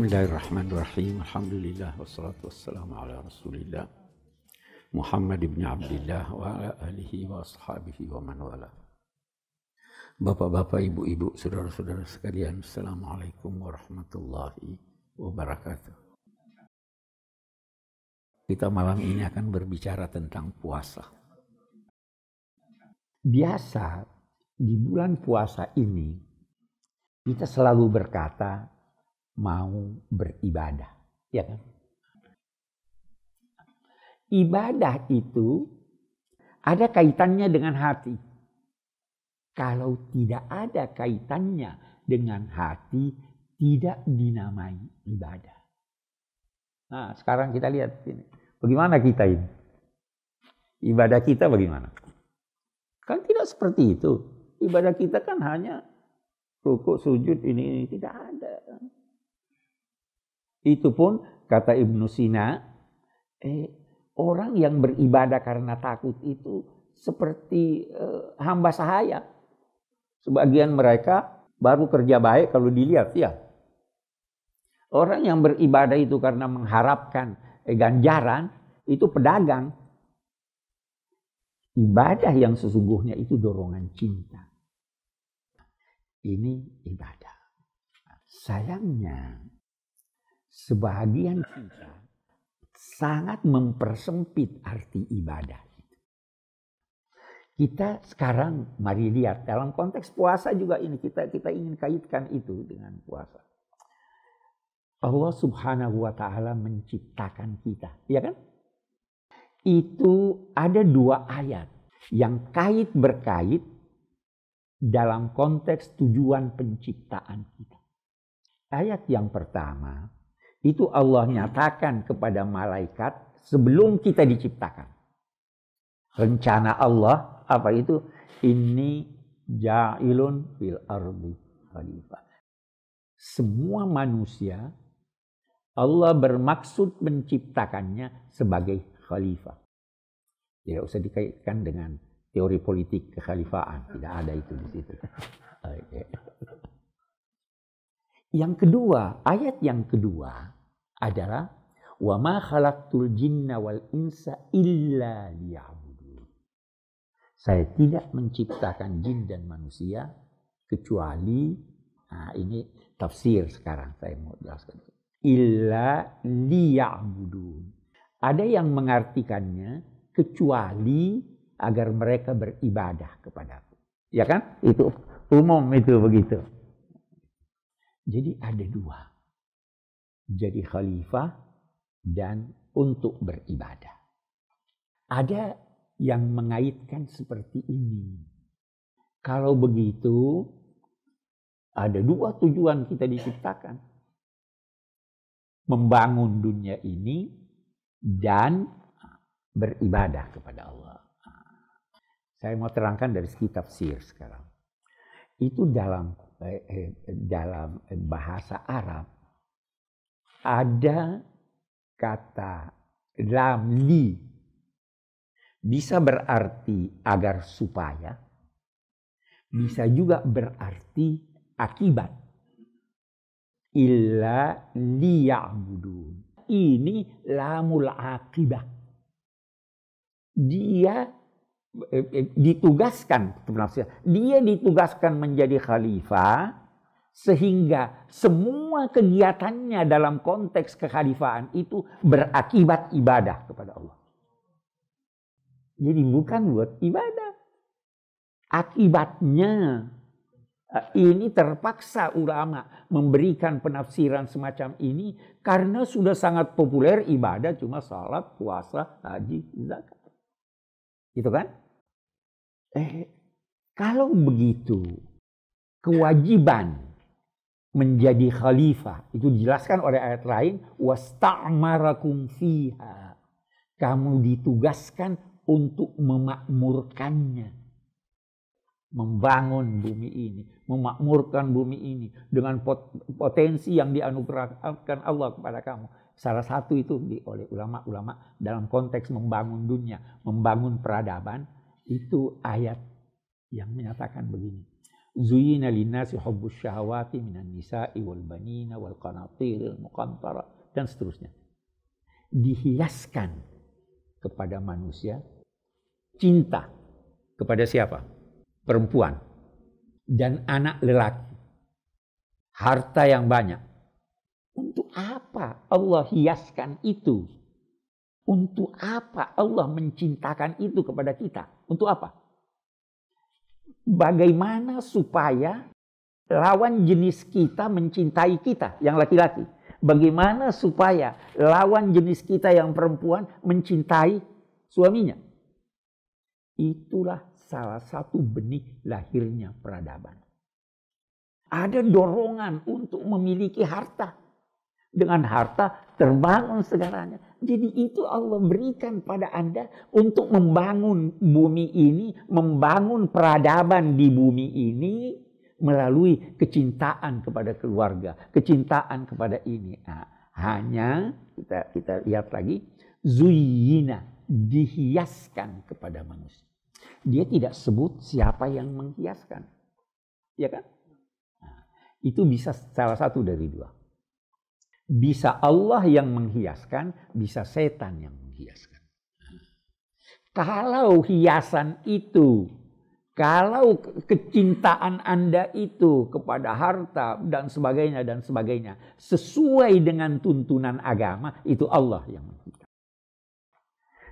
Bismillahirrahmanirrahim. Alhamdulillah wassalatu wassalamu ala Rasulillah Muhammad ibn Abdullah wa ala alihi wa ashabihi wa man wala. Bapak-bapak, ibu-ibu, saudara-saudara sekalian, Assalamualaikum warahmatullahi wabarakatuh. Kita malam ini akan berbicara tentang puasa. Biasa di bulan puasa ini kita selalu berkata mau beribadah, ya kan? Ibadah itu ada kaitannya dengan hati. Kalau tidak ada kaitannya dengan hati, tidak dinamai ibadah. Nah, sekarang kita lihat ini. Bagaimana kita ini? Ibadah kita bagaimana? Kan tidak seperti itu. Ibadah kita kan hanya rukuk, sujud, ini, ini. Tidak ada. Itu pun kata Ibnu Sina, eh, orang yang beribadah karena takut itu seperti eh, hamba sahaya. Sebagian mereka baru kerja baik kalau dilihat ya. Orang yang beribadah itu karena mengharapkan eh, ganjaran itu pedagang. Ibadah yang sesungguhnya itu dorongan cinta. Ini ibadah. Sayangnya sebagian kita sangat mempersempit arti ibadah. Kita sekarang mari lihat dalam konteks puasa juga ini kita kita ingin kaitkan itu dengan puasa. Allah Subhanahu wa taala menciptakan kita, ya kan? Itu ada dua ayat yang kait berkait dalam konteks tujuan penciptaan kita. Ayat yang pertama itu Allah nyatakan kepada malaikat sebelum kita diciptakan. Rencana Allah apa itu? Ini ja'ilun fil ardi khalifah. Semua manusia Allah bermaksud menciptakannya sebagai khalifah. Tidak usah dikaitkan dengan teori politik kekhalifahan. Tidak ada itu di situ. Yang kedua, ayat yang kedua adalah wa ma khalaqtul jinna wal insa illa liya'budun. Saya tidak menciptakan jin dan manusia kecuali nah ini tafsir sekarang saya mau jelaskan. Illa liya'budun. Ada yang mengartikannya kecuali agar mereka beribadah kepadaku. Ya kan? Itu umum itu begitu. Jadi ada dua. Jadi khalifah dan untuk beribadah. Ada yang mengaitkan seperti ini. Kalau begitu, ada dua tujuan kita diciptakan. Membangun dunia ini dan beribadah kepada Allah. Saya mau terangkan dari segi tafsir sekarang. Itu dalam dalam bahasa Arab ada kata lam li bisa berarti agar supaya, bisa juga berarti akibat. Illa liya'budun. Ini lamul akibah. Dia eh, eh, ditugaskan, dia ditugaskan menjadi khalifah sehingga semua kegiatannya dalam konteks kekhalifahan itu berakibat ibadah kepada Allah. Jadi bukan buat ibadah. Akibatnya eh, ini terpaksa ulama memberikan penafsiran semacam ini karena sudah sangat populer ibadah cuma salat, puasa, haji, zakat. Gitu kan? Eh, kalau begitu kewajiban menjadi khalifah itu dijelaskan oleh ayat lain wasta'marakum fiha. Kamu ditugaskan untuk memakmurkannya. Membangun bumi ini, memakmurkan bumi ini dengan potensi yang dianugerahkan Allah kepada kamu. Salah satu itu oleh ulama-ulama dalam konteks membangun dunia, membangun peradaban, itu ayat yang menyatakan begini. Zuyina linnasi hubbus syahawati minan nisa'i wal banina wal qanatiril muqantara dan seterusnya. Dihiaskan kepada manusia cinta kepada siapa? Perempuan dan anak lelaki. Harta yang banyak. Apa Allah hiaskan itu? Untuk apa Allah mencintakan itu kepada kita? Untuk apa? bagaimana supaya lawan jenis kita mencintai kita yang laki-laki. Bagaimana supaya lawan jenis kita yang perempuan mencintai suaminya. Itulah salah satu benih lahirnya peradaban. Ada dorongan untuk memiliki harta. Dengan harta terbangun segalanya. Jadi itu Allah berikan pada Anda untuk membangun bumi ini, membangun peradaban di bumi ini melalui kecintaan kepada keluarga, kecintaan kepada ini. Nah, hanya kita kita lihat lagi zuyina dihiaskan kepada manusia. Dia tidak sebut siapa yang menghiaskan. Ya kan? Nah, itu bisa salah satu dari dua. Bisa Allah yang menghiaskan, bisa setan yang menghiaskan. Kalau hiasan itu, kalau kecintaan Anda itu kepada harta dan sebagainya dan sebagainya sesuai dengan tuntunan agama, itu Allah yang menciptakan.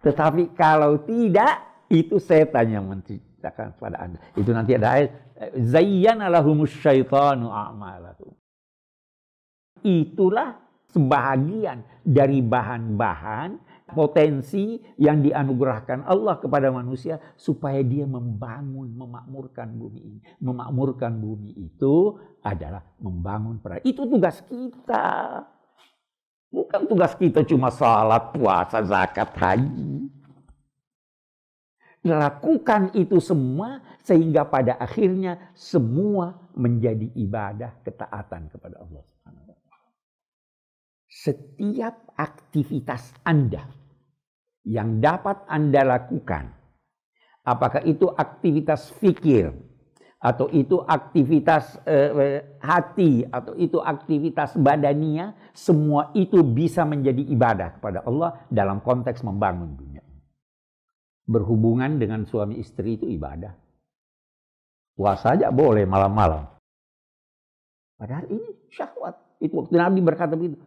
Tetapi kalau tidak, itu setan yang menciptakan kepada Anda. Itu nanti ada ayat, zayyana lahumus syaitanu a'malahum. Itulah sebahagian dari bahan-bahan potensi yang dianugerahkan Allah kepada manusia supaya dia membangun, memakmurkan bumi ini. Memakmurkan bumi itu adalah membangun peradaban. Itu tugas kita. Bukan tugas kita cuma salat, puasa, zakat, haji. Lakukan itu semua sehingga pada akhirnya semua menjadi ibadah ketaatan kepada Allah setiap aktivitas Anda yang dapat Anda lakukan, apakah itu aktivitas fikir, atau itu aktivitas eh, hati, atau itu aktivitas badania, semua itu bisa menjadi ibadah kepada Allah dalam konteks membangun dunia. Berhubungan dengan suami istri itu ibadah. Puasa saja boleh malam-malam. Padahal ini syahwat. Itu waktu Nabi berkata begitu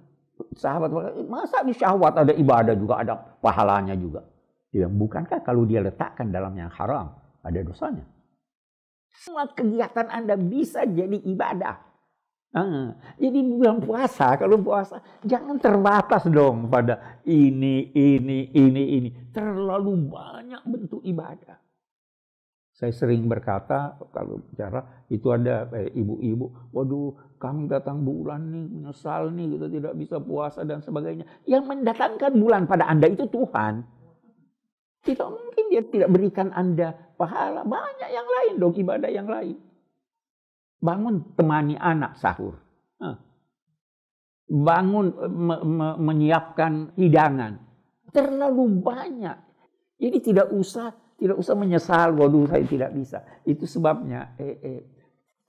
sahabat masa di syahwat ada ibadah juga ada pahalanya juga. Dia bukankah kalau dia letakkan dalam yang haram ada dosanya? Semua kegiatan Anda bisa jadi ibadah. Nah, jadi bulan puasa, kalau puasa jangan terbatas dong pada ini, ini, ini, ini. Terlalu banyak bentuk ibadah. Saya sering berkata kalau bicara itu ada ibu-ibu, waduh kami datang bulan nih menyesal nih kita tidak bisa puasa dan sebagainya. Yang mendatangkan bulan pada anda itu Tuhan. Tidak mungkin dia tidak berikan anda pahala. Banyak yang lain dong ibadah yang lain. Bangun temani anak sahur. Bangun me me menyiapkan hidangan. Terlalu banyak. Jadi tidak usah tidak usah menyesal, waduh saya tidak bisa. Itu sebabnya eh, eh,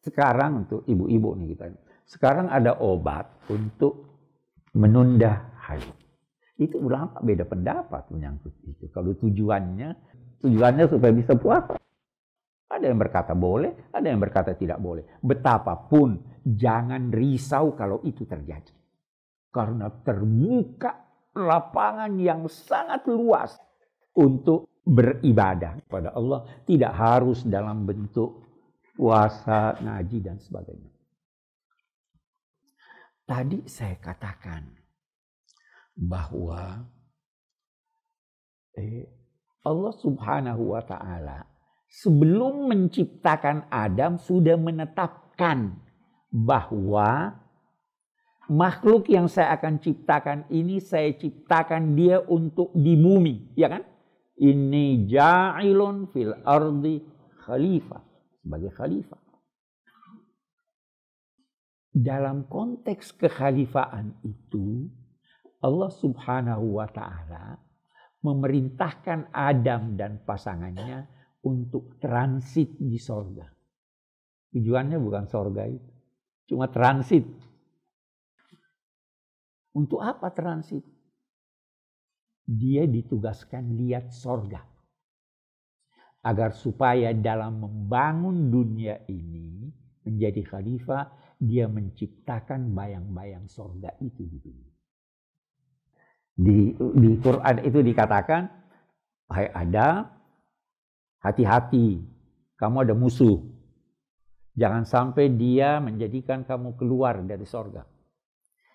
sekarang untuk ibu-ibu nih kita. Sekarang ada obat untuk menunda haid. Itu ulama beda pendapat menyangkut itu. Kalau tujuannya, tujuannya supaya bisa puasa. Ada yang berkata boleh, ada yang berkata tidak boleh. Betapapun jangan risau kalau itu terjadi. Karena terbuka lapangan yang sangat luas untuk beribadah kepada Allah tidak harus dalam bentuk puasa, ngaji dan sebagainya. Tadi saya katakan bahwa eh, Allah Subhanahu wa taala sebelum menciptakan Adam sudah menetapkan bahwa makhluk yang saya akan ciptakan ini saya ciptakan dia untuk di bumi, ya kan? Ini ja'ilun fil ardi khalifah. Sebagai khalifah. Dalam konteks kekhalifaan itu, Allah subhanahu wa ta'ala memerintahkan Adam dan pasangannya untuk transit di sorga. Tujuannya bukan sorga itu. Cuma transit. Untuk apa transit? Dia ditugaskan lihat sorga. Agar supaya dalam membangun dunia ini menjadi khalifah, dia menciptakan bayang-bayang sorga itu di dunia. Di, di Quran itu dikatakan, Hai Adam, hati-hati, kamu ada musuh. Jangan sampai dia menjadikan kamu keluar dari sorga.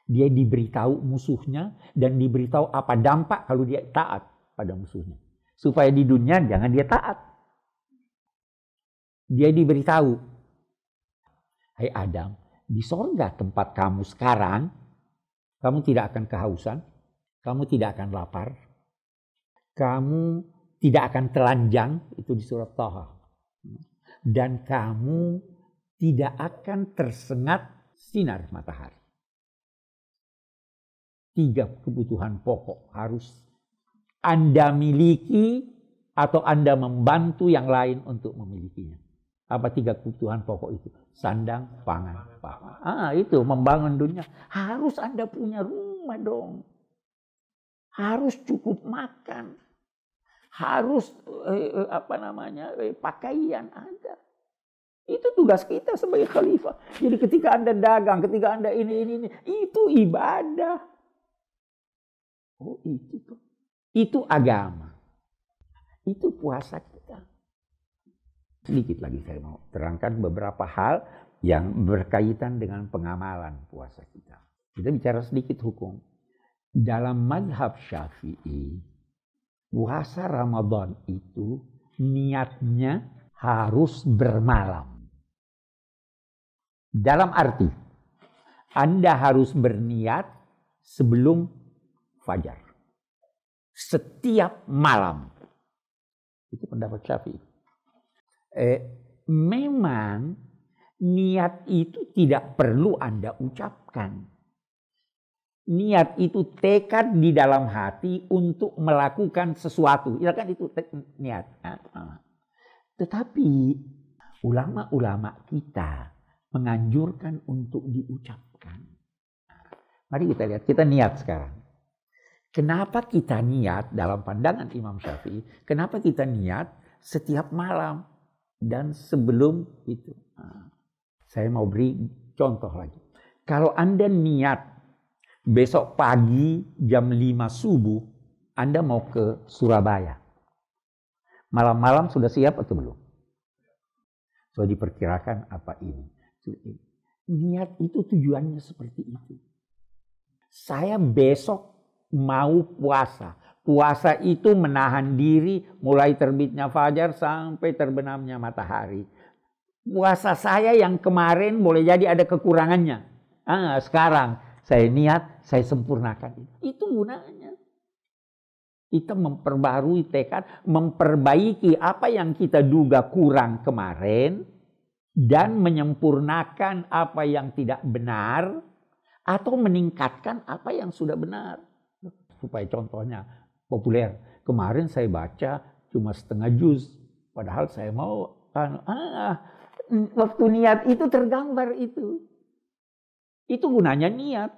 Dia diberitahu musuhnya dan diberitahu apa dampak kalau dia taat pada musuhnya. Supaya di dunia jangan dia taat. Dia diberitahu. Hai Adam, di sorga tempat kamu sekarang, kamu tidak akan kehausan, kamu tidak akan lapar, kamu tidak akan telanjang, itu di surat Taha. Dan kamu tidak akan tersengat sinar matahari. Tiga kebutuhan pokok harus Anda miliki atau Anda membantu yang lain untuk memilikinya. Apa tiga kebutuhan pokok itu? Sandang, pangan, papan. Ah, itu membangun dunia. Harus Anda punya rumah dong. Harus cukup makan. Harus eh, eh apa namanya? Eh, pakaian ada. Itu tugas kita sebagai khalifah. Jadi ketika Anda dagang, ketika Anda ini, ini, ini. Itu ibadah. Oh itu tuh. Itu agama. Itu puasa kita. Sedikit lagi saya mau terangkan beberapa hal yang berkaitan dengan pengamalan puasa kita. Kita bicara sedikit hukum. Dalam madhab syafi'i, puasa Ramadan itu niatnya harus bermalam. Dalam arti, Anda harus berniat sebelum fajar. Setiap malam. Itu pendapat Syafi'i. Eh, memang niat itu tidak perlu Anda ucapkan. Niat itu tekad di dalam hati untuk melakukan sesuatu. Ya kan itu niat. Ah. Tetapi ulama-ulama kita menganjurkan untuk diucapkan. Mari kita lihat, kita niat sekarang. Kenapa kita niat dalam pandangan Imam Syafi'i? Kenapa kita niat setiap malam dan sebelum itu? Nah, saya mau beri contoh lagi. Kalau Anda niat besok pagi jam 5 subuh, Anda mau ke Surabaya. Malam-malam sudah siap atau belum? So diperkirakan apa ini? Niat itu tujuannya seperti itu. Saya besok mau puasa. Puasa itu menahan diri mulai terbitnya fajar sampai terbenamnya matahari. Puasa saya yang kemarin boleh jadi ada kekurangannya. Ah, sekarang saya niat, saya sempurnakan. Itu gunanya. Kita memperbarui tekad, memperbaiki apa yang kita duga kurang kemarin, dan menyempurnakan apa yang tidak benar atau meningkatkan apa yang sudah benar. Supaya contohnya populer. Kemarin saya baca cuma setengah juz. Padahal saya mau kan ah, waktu niat itu tergambar itu. Itu gunanya niat.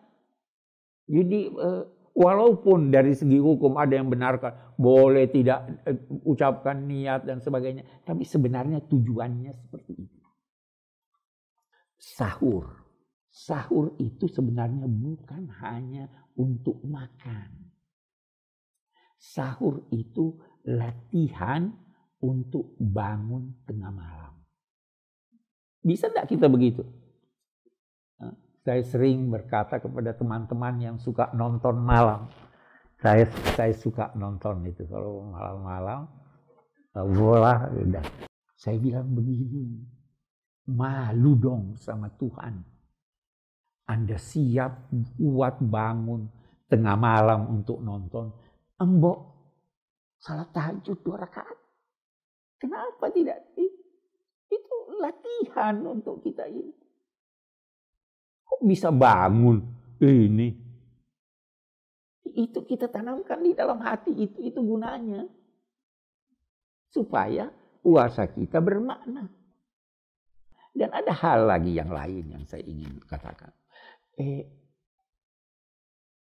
Jadi eh, walaupun dari segi hukum ada yang benarkan boleh tidak eh, ucapkan niat dan sebagainya, tapi sebenarnya tujuannya seperti itu sahur. Sahur itu sebenarnya bukan hanya untuk makan. Sahur itu latihan untuk bangun tengah malam. Bisa tidak kita begitu? Saya sering berkata kepada teman-teman yang suka nonton malam. Saya saya suka nonton itu kalau malam-malam bola udah. Saya bilang begini, Malu dong sama Tuhan. Anda siap kuat bangun tengah malam untuk nonton. Embok salat tahajud dua rakaat. Kenapa tidak? Itu latihan untuk kita ini. Kok bisa bangun ini? Itu kita tanamkan di dalam hati itu itu gunanya. Supaya puasa kita bermakna. Dan ada hal lagi yang lain yang saya ingin katakan. Eh,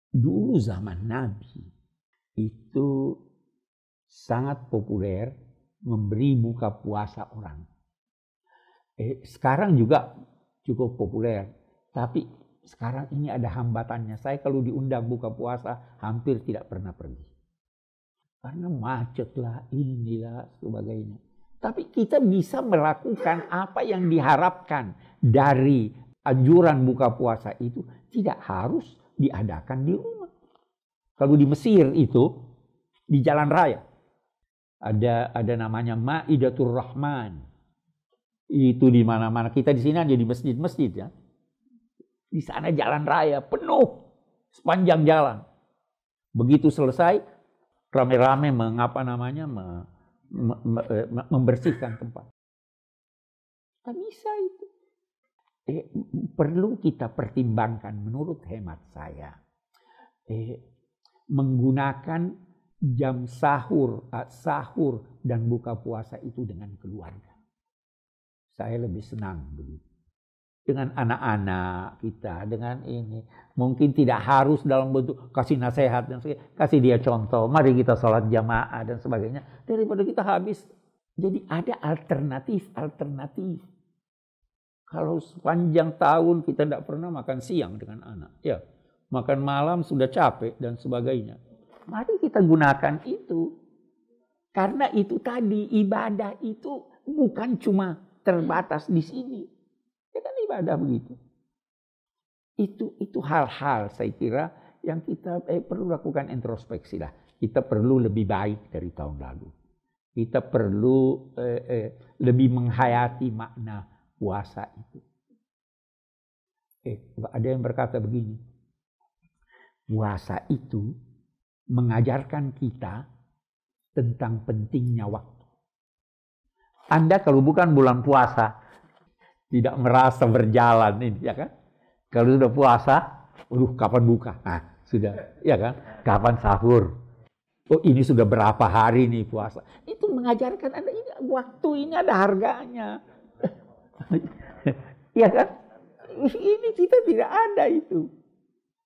dulu zaman Nabi itu sangat populer memberi buka puasa orang. Eh, sekarang juga cukup populer, tapi sekarang ini ada hambatannya. Saya kalau diundang buka puasa hampir tidak pernah pergi. Karena macet lah, inilah, sebagainya. Tapi kita bisa melakukan apa yang diharapkan dari anjuran buka puasa itu tidak harus diadakan di rumah. Kalau di Mesir itu di jalan raya ada ada namanya Maidatul Rahman. Itu di mana-mana. Kita di sini aja di masjid-masjid ya. Di sana jalan raya penuh sepanjang jalan. Begitu selesai rame-rame mengapa namanya Eh, membersihkan tempat. Tak bisa itu. Eh, perlu kita pertimbangkan menurut hemat saya. Eh, menggunakan jam sahur, sahur dan buka puasa itu dengan keluarga. Saya lebih senang begitu dengan anak-anak kita, dengan ini. Mungkin tidak harus dalam bentuk kasih nasihat dan sebagainya. Kasih dia contoh, mari kita sholat jamaah dan sebagainya. Daripada kita habis. Jadi ada alternatif-alternatif. Kalau sepanjang tahun kita tidak pernah makan siang dengan anak. Ya, makan malam sudah capek dan sebagainya. Mari kita gunakan itu. Karena itu tadi ibadah itu bukan cuma terbatas di sini ibadah begitu. Itu itu hal-hal saya kira yang kita eh, perlu lakukan introspeksi lah. Kita perlu lebih baik dari tahun lalu. Kita perlu eh, eh, lebih menghayati makna puasa itu. Eh, ada yang berkata begini, puasa itu mengajarkan kita tentang pentingnya waktu. Anda kalau bukan bulan puasa, tidak merasa berjalan ini ya kan. Kalau sudah puasa, aduh kapan buka? Nah, sudah ya kan? Kapan sahur? Oh ini sudah berapa hari nih puasa? Itu mengajarkan Anda ini waktu ini ada harganya. ya kan? Ini kita tidak ada itu.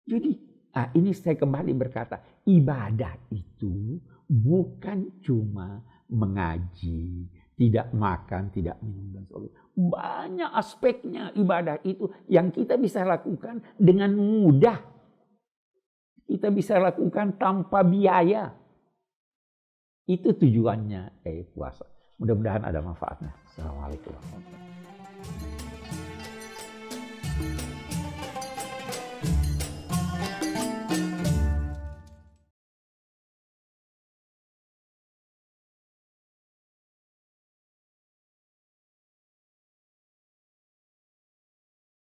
Jadi, ah ini saya kembali berkata, ibadah itu bukan cuma mengaji, tidak makan, tidak minum dan sebagainya. Banyak aspeknya ibadah itu yang kita bisa lakukan dengan mudah. Kita bisa lakukan tanpa biaya. Itu tujuannya eh puasa. Mudah-mudahan ada manfaatnya. Assalamualaikum warahmatullahi wabarakatuh.